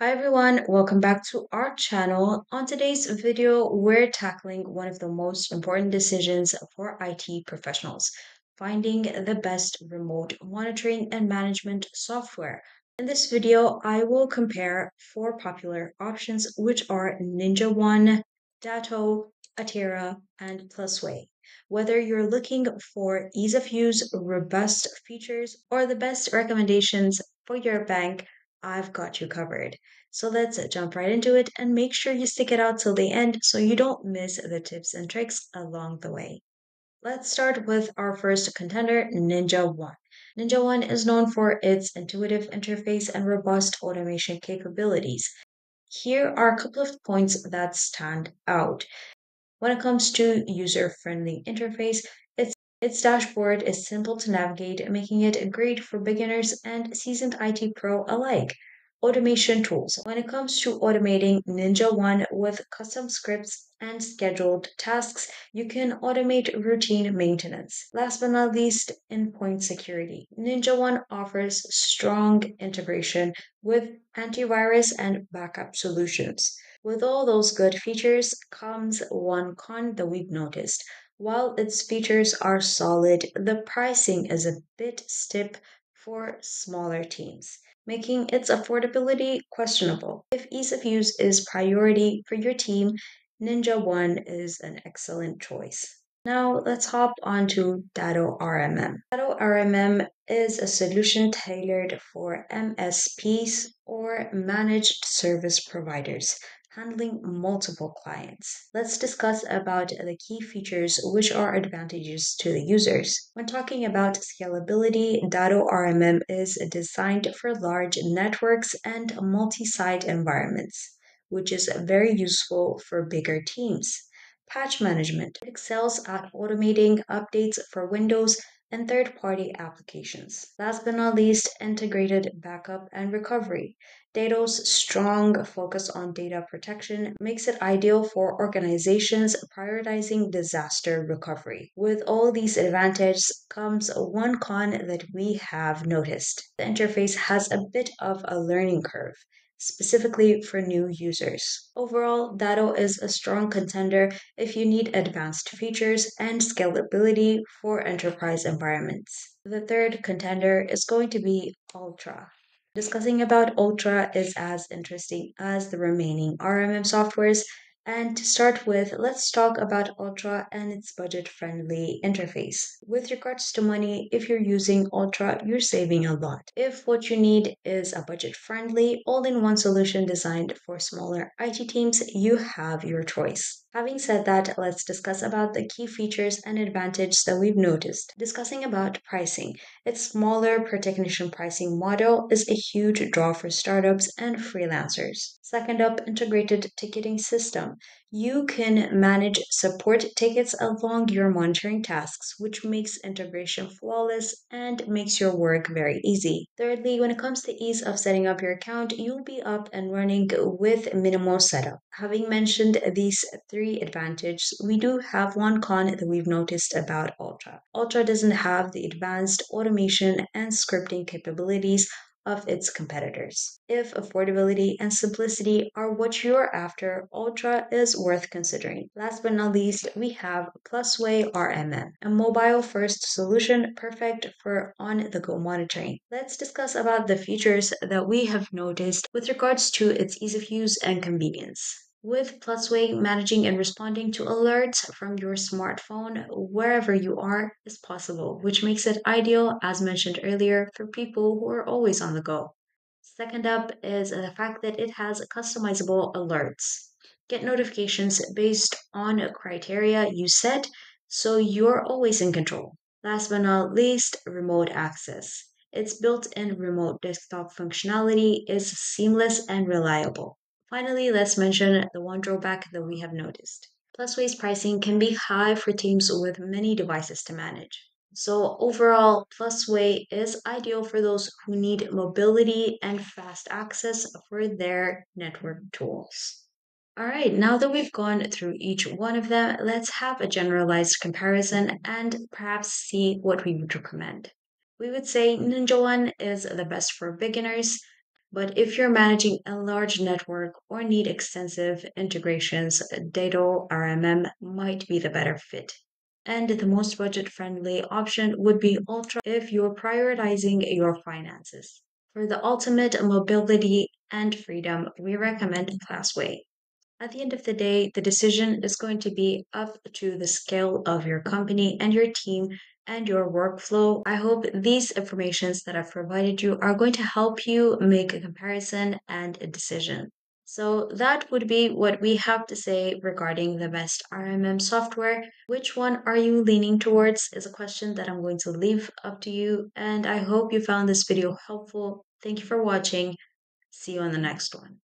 Hi everyone, welcome back to our channel. On today's video, we're tackling one of the most important decisions for IT professionals, finding the best remote monitoring and management software. In this video, I will compare four popular options, which are NinjaOne, Datto, Atera, and Pulseway. Whether you're looking for ease of use, robust features, or the best recommendations for your bank, I've got you covered. So let's jump right into it and make sure you stick it out till the end so you don't miss the tips and tricks along the way. Let's start with our first contender, Ninja One. Ninja One is known for its intuitive interface and robust automation capabilities. Here are a couple of points that stand out. When it comes to user-friendly interface, its, dashboard is simple to navigate, making it great for beginners and seasoned IT pro alike automation tools. When it comes to automating Ninja One with custom scripts and scheduled tasks, you can automate routine maintenance. Last but not least, endpoint security. Ninja One offers strong integration with antivirus and backup solutions. With all those good features comes one con that we've noticed. While its features are solid, the pricing is a bit steep for smaller teams making its affordability questionable. If ease of use is priority for your team, Ninja One is an excellent choice. Now let's hop on to Datto RMM. Datto RMM is a solution tailored for MSPs or managed service providers handling multiple clients. Let's discuss about the key features which are advantages to the users. When talking about scalability, Datto RMM is designed for large networks and multi-site environments, which is very useful for bigger teams. Patch management excels at automating updates for Windows and third party applications. Last but not least, integrated backup and recovery. Datto's strong focus on data protection makes it ideal for organizations prioritizing disaster recovery. With all these advantages comes one con that we have noticed. The interface has a bit of a learning curve specifically for new users. Overall, Datto is a strong contender if you need advanced features and scalability for enterprise environments. The third contender is going to be Atera. Discussing about Atera is as interesting as the remaining RMM softwares and to start with, let's talk about Atera and its budget friendly interface. With regards to money, if you're using Atera, you're saving a lot. If what you need is a budget friendly, all in one solution designed for smaller IT teams, you have your choice. Having said that, let's discuss about the key features and advantages that we've noticed. Discussing about pricing, its smaller per technician pricing model is a huge draw for startups and freelancers. Second up, integrated ticketing system. You can manage support tickets along your monitoring tasks, which makes integration flawless and makes your work very easy. Thirdly, when it comes to ease of setting up your account, you'll be up and running with minimal setup. Having mentioned these three advantages, we do have one con that we've noticed about Atera. Atera doesn't have the advanced automation and scripting capabilities of its competitors. If affordability and simplicity are what you're after, Atera is worth considering. Last but not least, we have Pulseway RMM, a mobile first solution perfect for on the go monitoring. Let's discuss about the features that we have noticed with regards to its ease of use and convenience with Pulseway, managing and responding to alerts from your smartphone wherever you are is possible, which makes it ideal, as mentioned earlier, for people who are always on the go. Second up is the fact that it has customizable alerts. Get notifications based on a criteria you set, so you're always in control. Last but not least, remote access. Its built in remote desktop functionality is seamless and reliable. Finally, let's mention the one drawback that we have noticed. Pulseway's pricing can be high for teams with many devices to manage. So overall, Pulseway is ideal for those who need mobility and fast access for their network tools. All right, now that we've gone through each one of them, let's have a generalized comparison and perhaps see what we would recommend. We would say NinjaOne is the best for beginners, But if you're managing a large network or need extensive integrations, Datto RMM might be the better fit. And the most budget friendly option would be Atera if you're prioritizing your finances. For the ultimate mobility and freedom, we recommend Pulseway. At the end of the day, the decision is going to be up to the scale of your company and your team and your workflow. I hope these informations that I've provided you are going to help you make a comparison and a decision. So that would be what we have to say regarding the best RMM software. Which one are you leaning towards is a question that I'm going to leave up to you. And I hope you found this video helpful. Thank you for watching. See you on the next one.